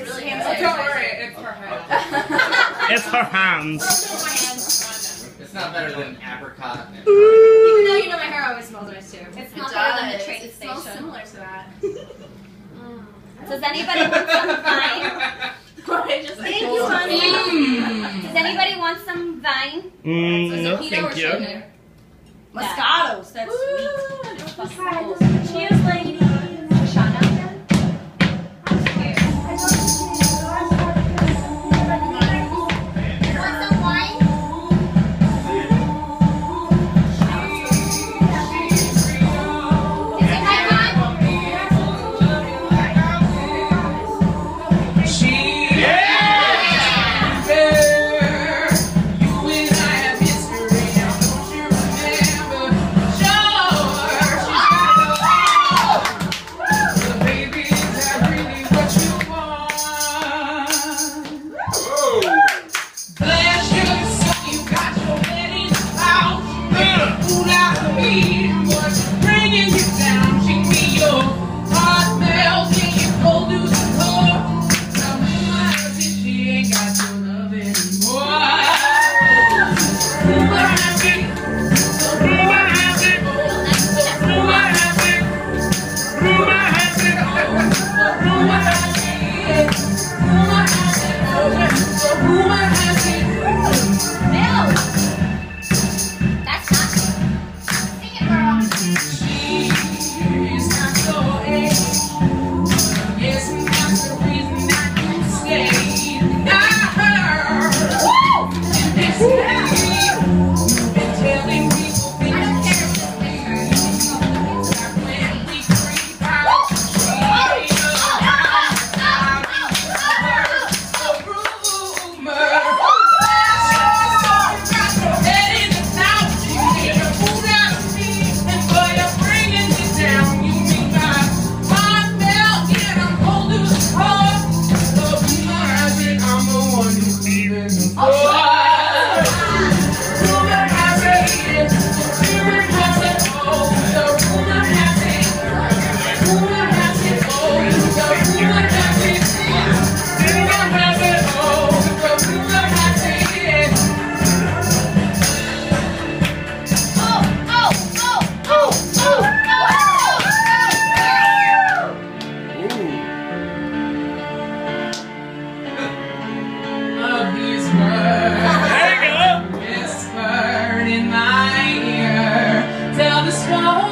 really. Don't worry, it's her hands. it's her hands. It's not better than apricot. Even though you know my hair always smells nice too. It's not it better than the train it station. It smells similar to that. Mm. Does anybody want some vine? Just thank you, honey. Mm. Does anybody want some vine? Mm, no, thank you. Moscato. that's Ooh, sweet. Cheers, star.